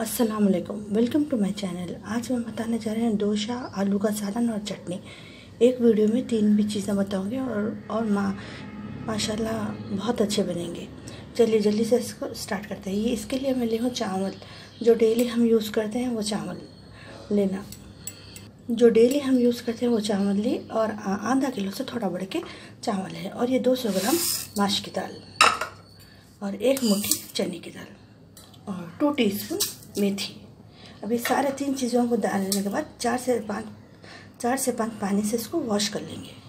अस्सलाम वालेकुम welcome to my channel आज हम बताने जा रहे हैं डोसा, आलू का सालन और चटनी। एक वीडियो में तीन भी चीज़ें बताऊँगे और और माँ, माशाल्लाह बहुत अच्छे बनेंगे। चलिए जल्दी से इसको स्टार्ट करते हैं। ये इसके लिए मैं ले हूँ चावल। जो डेली हम यूज़ करते हैं वो चावल लेना। जो डेली हम यूज़ करते हैं वो चावल ले और आधा किलो से थोड़ा बढ़ के चावल है। और ये 200 ग्राम माश की दाल और एक मुट्ठी चने की दाल और टू टीस्पून मेथी अभी सारे तीन चीज़ों को डालने के बाद चार से पाँच, चार से पाँच पानी से इसको वॉश कर लेंगे।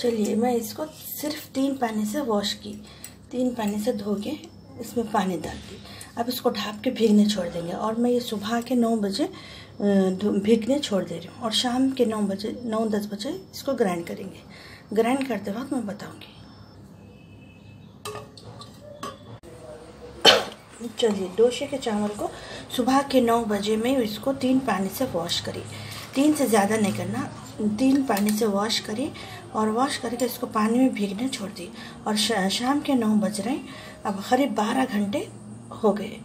चलिए मैं इसको सिर्फ़ तीन पानी से वॉश की, तीन पानी से धो के इसमें पानी डाल दी अब इसको ढाप के भीगने छोड़ देंगे और मैं ये सुबह के नौ बजे भीगने छोड़ दे रही हूँ और शाम के नौ बजे, नौ दस बजे इसको ग्राइंड करेंगे। ग्राइंड करते वक्त मैं बताऊँगी। चलिए डोसे के चावल को सुबह के नौ बजे में इसको तीन पानी से वॉश करिए। तीन से ज़्यादा नहीं करना तीन पानी से वॉश करिए और वॉश करके इसको पानी में भीगने छोड़ दिए और शा, शाम के नौ बज रहे अब करीब बारह घंटे हो गए।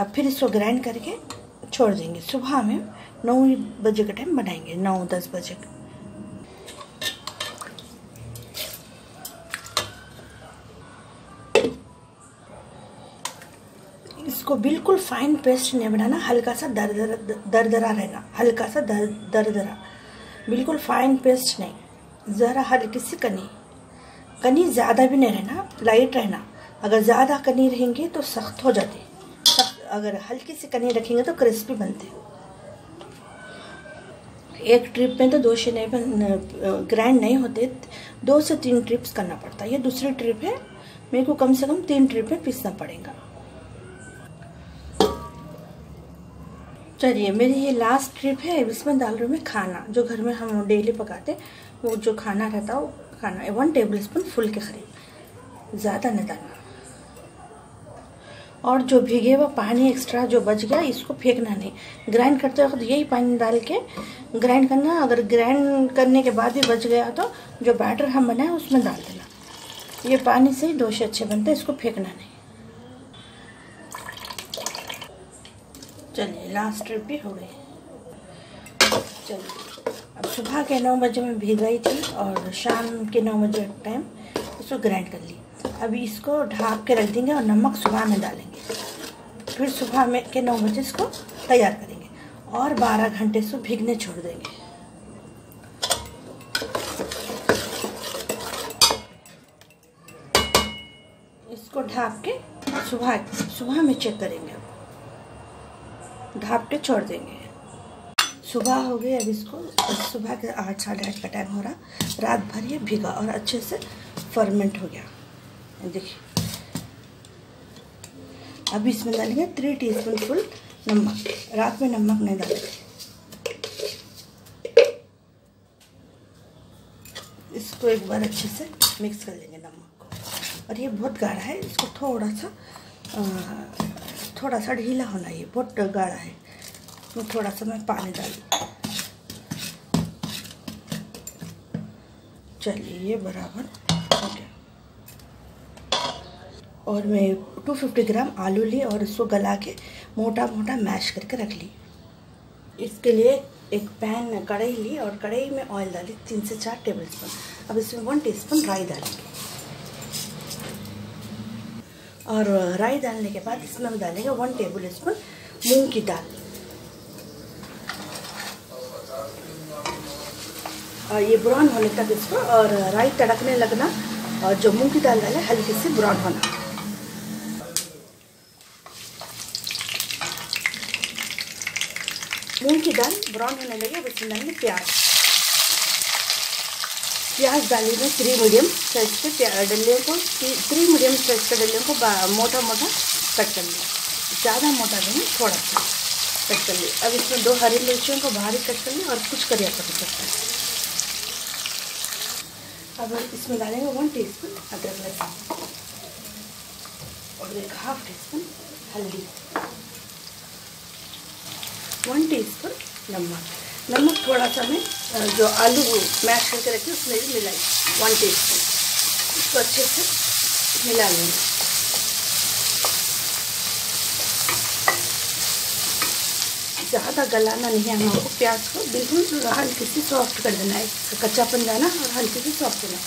अब फिर इसको ग्राइंड करके छोड़ देंगे। सुबह में नौ बजे का टाइम बनाएँगे नौ दस बजे। इसको बिल्कुल फाइन पेस्ट नहीं बनाना, हल्का सा दर दर दरदरा रहना, हल्का सा दर दरदरा बिल्कुल फाइन पेस्ट नहीं, ज़रा हल्की सी कनी। कनी ज़्यादा भी नहीं रहना लाइट रहना। अगर ज़्यादा कनी रहेंगे तो सख्त हो जाते सख्त, अगर हल्की सी कनी रखेंगे तो क्रिस्पी बनते एक ट्रिप में तो दो से नहीं बन ग्राइंड नहीं होते, दो से तीन ट्रिप्स करना पड़ता है। ये दूसरी ट्रिप है, मेरे को कम से कम तीन ट्रिप में पीसना पड़ेगा। चलिए मेरी ये लास्ट ट्रिप है, इसमें रही हूँ मैं खाना, जो घर में हम डेली पकाते, वो जो खाना रहता वो खाना वन टेबल स्पून फुल के करीब ज़्यादा नहीं डालना और जो भीगे हुआ पानी एक्स्ट्रा जो बच गया, इसको फेंकना नहीं। ग्राइंड करते वक्त यही पानी डाल के ग्राइंड करना, अगर ग्राइंड करने के बाद भी बच गया तो जो बैटर हम बनाए, उसमें डाल देना। ये पानी से ही डोसे अच्छे बनते हैं, इसको फेंकना नहीं। चलिए लास्ट ट्रिप भी हो गई। चलिए, अब सुबह के नौ बजे में भिगाई थी और शाम के नौ बजे टाइम इसको ग्राइंड कर ली। अभी इसको ढाप के रख देंगे और नमक सुबह में डालेंगे। फिर सुबह में के नौ बजे इसको तैयार करेंगे और बारह घंटे से भीगने छोड़ देंगे। इसको ढाप के सुबह सुबह में चेक करेंगे ढाप के छोड़ देंगे। सुबह हो गई अब इसको सुबह के आठ, साढ़े आठ का टाइम हो रहा। रात भर ये भिगा और अच्छे से फर्मेंट हो गया। देखिए। अब इसमें डालेंगे थ्री टी स्पून फुल नमक। रात में नमक नहीं डालेंगे इसको एक बार अच्छे से मिक्स कर लेंगे नमक को। और ये बहुत गाढ़ा है, इसको थोड़ा सा थोड़ा सा ढीला होना ये बहुत गाढ़ा है तो थोड़ा सा मैं पानी डाल. चलिए, ये बराबर हो गया. और मैं 250 ग्राम आलू ली और इसको गला के मोटा मोटा मैश करके रख ली. इसके लिए एक पैन कढ़ाई ली और कढ़ाई में ऑयल डाली, तीन से चार टेबल स्पून अब इसमें वन टीस्पून राई डालेंगे. और राई डालने के बाद इसमें हम डालेंगे वन टेबल स्पून मूंग की दाल। और ये ब्राउन होने तक इसको और राई तड़कने लगना और जो मूंग की दाल डाले, हल्की से ब्राउन होना। मूंग की दाल ब्राउन होने लगे, अब इसमें डालेंगे प्याज। प्याज डालेंगे थ्री मीडियम साइज़ के डलियों को थ्री मीडियम साइज़ के डलियों को मोटा मोटा कट कर लिया। ज़्यादा मोटा नहीं, थोड़ा सा कट कर लिया। अब इसमें दो हरी मिर्चियों को बारीक कट कर लिया और कुछ करिया पत्ता सकता है अब इसमें डालेंगे वन टी स्पून अदरक लहसुन। और एक हाफ़ टी स्पून हल्दी। वन टी स्पून नमक। नमक थोड़ा सा मैं जो आलू मैश करके रखी उसमें भी मिलाई वन टी स्पून इसको अच्छे से मिला लेंगे। ज़्यादा गलाना नहीं है हमको, प्याज को बिल्कुल हल्की सी सॉफ्ट कर देना है। कच्चापन जाना और हल्की सी सॉफ्ट करना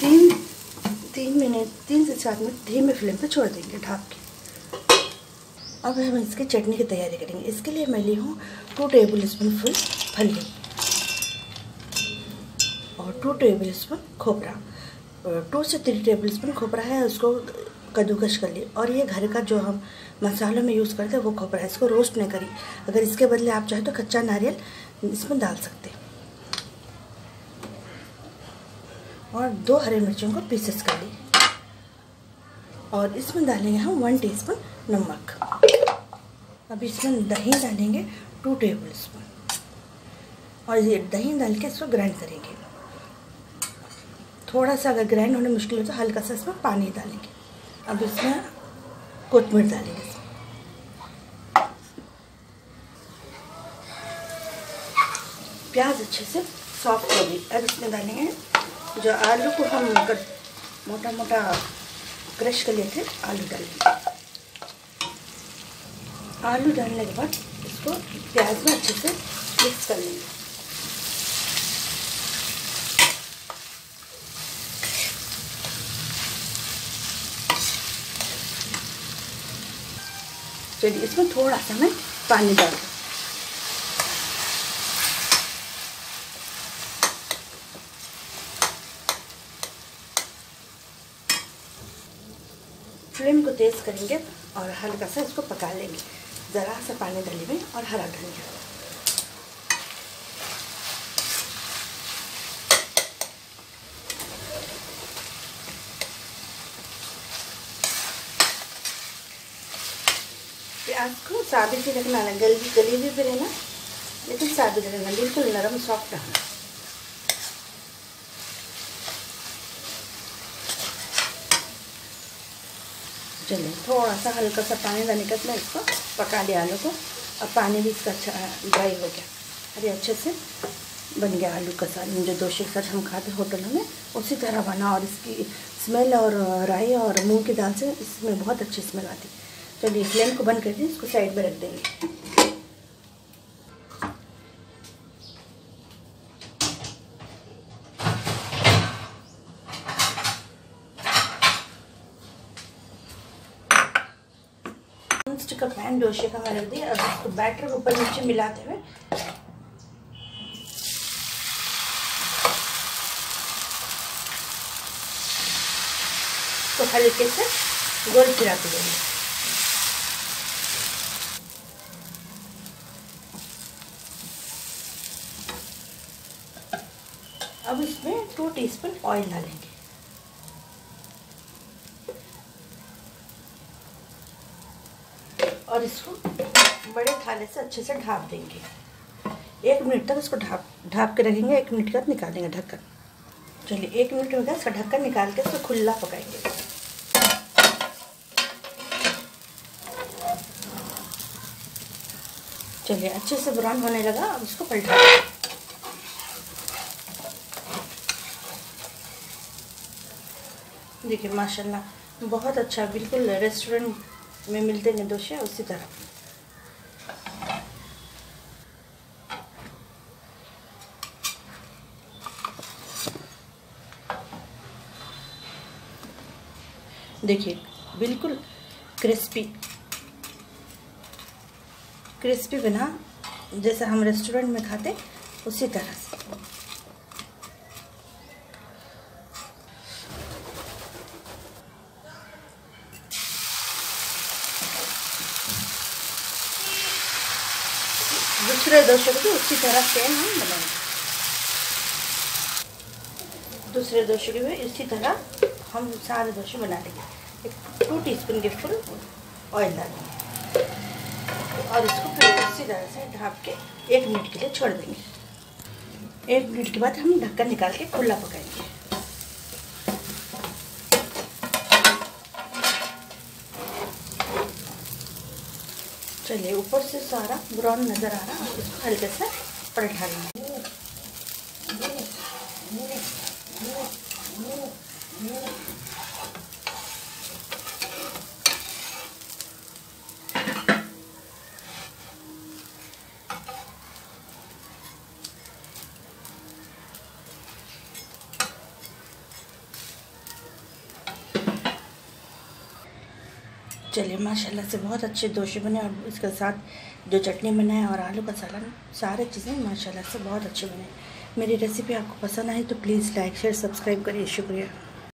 तीन तीन मिनट, तीन से चार मिनट धीमे फ्लेम पे छोड़ देंगे ढाक के। अब हम इसकी चटनी की तैयारी करेंगे। इसके लिए मैं ली हूँ टू टेबल स्पून फुल फली और टू टेबल स्पून खोपरा टू से थ्री टेबल स्पून खोपरा है, उसको कद्दूकश कर ली। और ये घर का जो हम मसालों में यूज़ करते हैं, वो खोपरा है। इसको रोस्ट नहीं करी अगर इसके बदले आप चाहे तो कच्चा नारियल इसमें डाल सकते और दो हरे मिर्चों को पीसेस कर ली। और इसमें डालेंगे हम वन टीस्पून नमक। अब इसमें दही डालेंगे टू टेबल स्पून और ये दही डाल के इसको ग्राइंड करेंगे। थोड़ा सा अगर ग्राइंड होने मुश्किल हो तो हल्का सा इसमें पानी डालेंगे। अब इसमें कोतमीर डालेंगे। प्याज अच्छे से सॉफ्ट हो गई। अब इसमें डालेंगे जो आलू को हम मोटा मोटा क्रश कर लिए थे, आलू डालेंगे। आलू डालने के बाद इसको प्याज में अच्छे से मिक्स कर लेंगे। चलिए इसमें थोड़ा सा मैं पानी डाल दूँ। फ्लेम को तेज़ करेंगे और हल्का सा इसको पका लेंगे। ज़रा सा पानी डाली में और हरा धनिया। प्याज को साबित ही रखना है गली गली भी, रहना लेकिन साबित रहना बिल्कुल नरम सॉफ्ट रहना। चलिए थोड़ा सा हल्का सा पानी डालने के मैं इसको पका लिया आलू को। और पानी भी इसका अच्छा ड्राई हो गया। अरे, अच्छे से बन गया आलू का साल जो दोषी के साथ हम खाते होटलों में। उसी तरह बना और इसकी स्मेल और राई और मूंग की दाल से इसमें बहुत अच्छी स्मेल आती। चलिए फ्लेम को बंद कर करके इसको साइड में रख देंगे का पैन डोसे का मैं रख दिया, अब इसको बैटर ऊपर नीचे मिलाते हुए। तो हल्के से गोल फिराते देंगे अब इसमें टू टीस्पून ऑयल डालेंगे। और इसको बड़े थाले से अच्छे से ढाप देंगे। एक मिनट तक इसको ढाप ढाप के रखेंगे, एक मिनट के निकालेंगे ढक्कन। चलिए, एक मिनट हो गया इसका ढक्कन निकाल के इसको खुला पकाएँगे। चलिए, अच्छे से ब्राउन होने लगा, अब इसको पलटा। देखिए, माशाल्लाह, बहुत अच्छा बिल्कुल रेस्टोरेंट में मिलते हैं दोषे उसी तरह। देखिए, बिल्कुल क्रिस्पी क्रिस्पी बना, जैसे हम रेस्टोरेंट में खाते, उसी तरह से। दूसरे दोषों को भी उसी तरह सेम हम बनाएँगे। दूसरे दोषों के भी इसी तरह हम सारे दोषे बना लेंगे। एक टू टी स्पून के फुल ऑयल डालेंगे। और इसको फिर उसी तरह से ढाप के एक मिनट के लिए छोड़ देंगे। एक मिनट के बाद हम ढक्कन निकाल के खुला पकाएँगे। चलिए ऊपर से सारा ब्राउन नज़र आ रहा है। इसको हल्के से पलटा लेंगे चलिए, माशाल्लाह से बहुत अच्छे दोशे बने और इसके साथ जो चटनी बनाए और आलू का सालन सारे चीज़ें माशाल्लाह से बहुत अच्छे बने। मेरी रेसिपी आपको पसंद आई तो प्लीज़ लाइक शेयर सब्सक्राइब करिए। शुक्रिया।